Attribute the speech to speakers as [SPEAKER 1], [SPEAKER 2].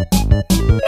[SPEAKER 1] Oh,